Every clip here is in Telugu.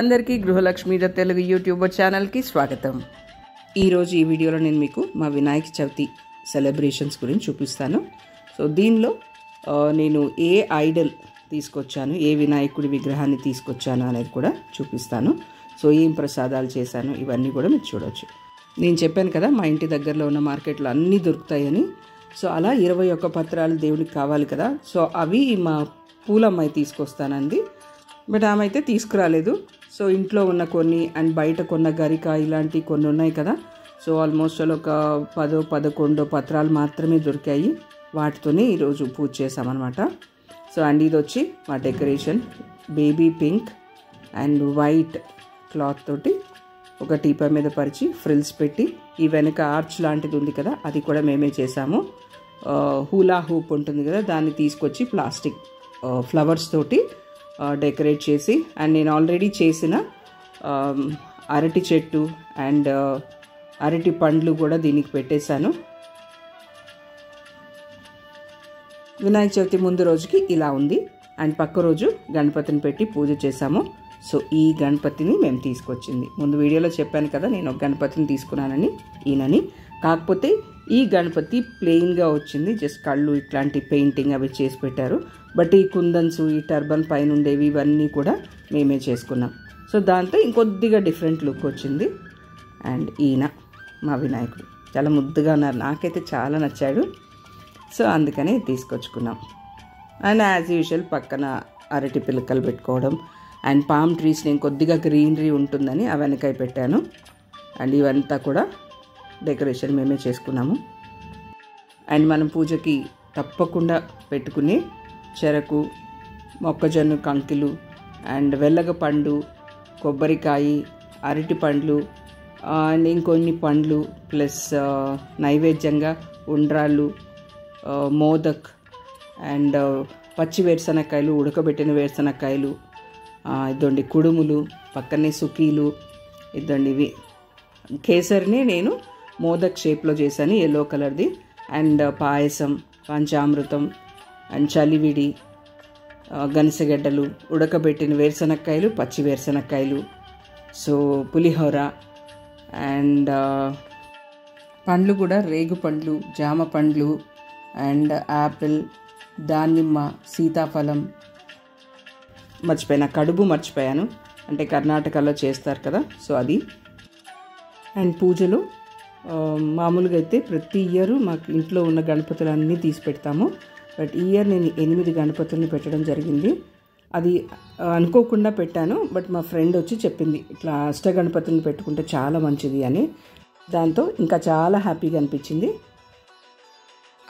అందరికీ గృహలక్ష్మి ద తెలుగు యూట్యూబర్ ఛానల్కి స్వాగతం. ఈరోజు ఈ వీడియోలో నేను మీకు మా వినాయక చవితి సెలబ్రేషన్స్ గురించి చూపిస్తాను. సో దీనిలో నేను ఏ ఐడల్ తీసుకొచ్చాను ఏ వినాయకుడి విగ్రహాన్ని తీసుకొచ్చాను అనేది కూడా చూపిస్తాను. సో ఏం ప్రసాదాలు చేశాను ఇవన్నీ కూడా మీరు చూడవచ్చు నేను చెప్పాను కదా మా ఇంటి దగ్గరలో ఉన్న మార్కెట్లో అన్నీ దొరుకుతాయని. సో అలా ఇరవై ఒక్క పత్రాలు దేవుడికి కావాలి కదా. సో అవి మా పూలమ్మాయి తీసుకొస్తానంది. బట్ ఆమె అయితే తీసుకురాలేదు. సో ఇంట్లో ఉన్న కొన్ని అండ్ బయట కొన్న గరిక ఇలాంటి కొన్ని ఉన్నాయి కదా. సో ఆల్మోస్ట్ ఆల్ ఒక పదో పదకొండో పత్రాలు మాత్రమే దొరికాయి. వాటితోనే ఈరోజు పూజ చేసామన్నమాట సో అండ్ ఇది వచ్చి మా decoration. Baby pink and white cloth తోటి ఒక టీపా మీద పరిచి ఫ్రిల్స్ పెట్టి ఈ వెనక ఆర్చ్ లాంటిది ఉంది కదా అది కూడా మేమే చేసాము హూలా హూప్ ఉంటుంది కదా దాన్ని తీసుకొచ్చి ప్లాస్టిక్ ఫ్లవర్స్ తోటి డెకరేట్ చేసి అండ్ నేను ఆల్రెడీ చేసిన అరటి చెట్టు అండ్ అరటి పండ్లు కూడా దీనికి పెట్టేశాను. వినాయక చవితి ముందు రోజుకి ఇలా ఉంది. అండ్ పక్క రోజు గణపతిని పెట్టి పూజ చేశాము. సో ఈ గణపతిని మేము తీసుకొచ్చింది. ముందు వీడియోలో చెప్పాను కదా నేను ఒక గణపతిని తీసుకున్నానని ఈయనని. కాకపోతే ఈ గణపతి ప్లెయిన్గా వచ్చింది. జస్ట్ కళ్ళు ఇట్లాంటి పెయింటింగ్ అవి చేసి పెట్టారు. బట్ ఈ కుందన్స్ ఈ టర్బన్ పైన ఉండేవి ఇవన్నీ కూడా మేమే చేసుకున్నాం. సో దాంతో ఇంకొద్దిగా డిఫరెంట్ లుక్ వచ్చింది. అండ్ ఈయన మా వినాయకుడు. చాలా ముద్దుగా ఉన్నారు. నాకైతే చాలా నచ్చాడు. సో అందుకని తీసుకొచ్చుకున్నాం. అండ్ యాజ్ యూజువల్ పక్కన అరటి పిలకలు పెట్టుకోవడం. అండ్ పామ్ ట్రీస్ నేను కొద్దిగా గ్రీనరీ ఉంటుందని ఆ వెనకాయ పెట్టాను. అండ్ ఇవంతా కూడా డెకరేషన్ మేమే చేసుకున్నాము. అండ్ మనం పూజకి తప్పకుండా పెట్టుకునే చెరకు మొక్కజొన్న కంకులు అండ్ వెల్లగ పండు కొబ్బరికాయ అరటి పండ్లు అండ్ ఇంకొన్ని పండ్లు ప్లస్ నైవేద్యంగా ఉండ్రాళ్ళు మోదక్ అండ్ పచ్చి వేరుశనక్కాయలు ఉడకబెట్టిన వేరుశనక్కాయలు ఇదండి కుడుములు పక్కనే సుకీలు ఇదండి ఇవి. కేసరిని నేను మోదక్ షేప్లో చేశాను ఎల్లో కలర్ది. And uh, payasam panchamrutham and చలివిడి uh, గనిసగడ్డలు ఉడకబెట్టిన వేరుశనక్కాయలు పచ్చి వేరుశనక్కాయలు. సో పులిహోర అండ్ uh, పండ్లు కూడా రేగు పండ్లు జామ పండ్లు అండ్ యాపిల్ దానిమ్మ సీతాఫలం. మర్చిపోయిన కడుపు మర్చిపోయాను. అంటే కర్ణాటకలో చేస్తారు కదా సో అది. అండ్ పూజలు. మామూలుగా అయితే ప్రతి ఇయర్ మాకు ఇంట్లో ఉన్న గణపతులన్నీ తీసి పెడతాము. బట్ ఈ ఇయర్ నేను ఎనిమిది గణపతుల్ని పెట్టడం జరిగింది. అది అనుకోకుండా పెట్టాను బట్ మా ఫ్రెండ్ వచ్చి చెప్పింది ఇట్లా అష్ట గణపతుల్ని పెట్టుకుంటే చాలా మంచిది అని. దాంతో ఇంకా చాలా హ్యాపీగా అనిపించింది.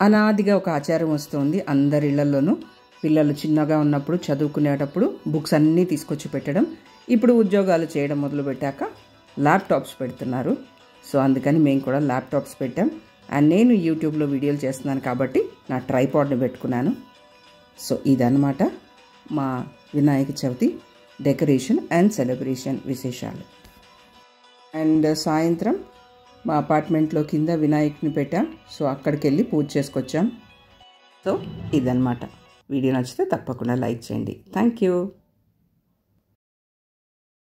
అనాదిగా ఒక ఆచారం వస్తుంది అందరి ఇళ్ళలోనూ. పిల్లలు చిన్నగా ఉన్నప్పుడు చదువుకునేటప్పుడు బుక్స్ అన్నీ తీసుకొచ్చి పెట్టడం. ఇప్పుడు ఉద్యోగాలు చేయడం మొదలుపెట్టాక ల్యాప్టాప్స్ పెడుతున్నారు. సో అందుకని మేము కూడా ల్యాప్టాప్స్ పెట్టాం. అండ్ నేను యూట్యూబ్లో వీడియోలు చేస్తున్నాను కాబట్టి నా ట్రైపాడ్ని పెట్టుకున్నాను. సో ఇదన్నమాట మా Vinayaka Chavithi decoration and celebration విశేషాలు. అండ్ సాయంత్రం మా అపార్ట్మెంట్లో కింద వినాయకుని పెట్టాం. సో అక్కడికి వెళ్ళి పూజ చేసుకొచ్చాం. సో ఇదన్నమాట. వీడియో నచ్చితే తప్పకుండా లైక్ చేయండి. Thank you.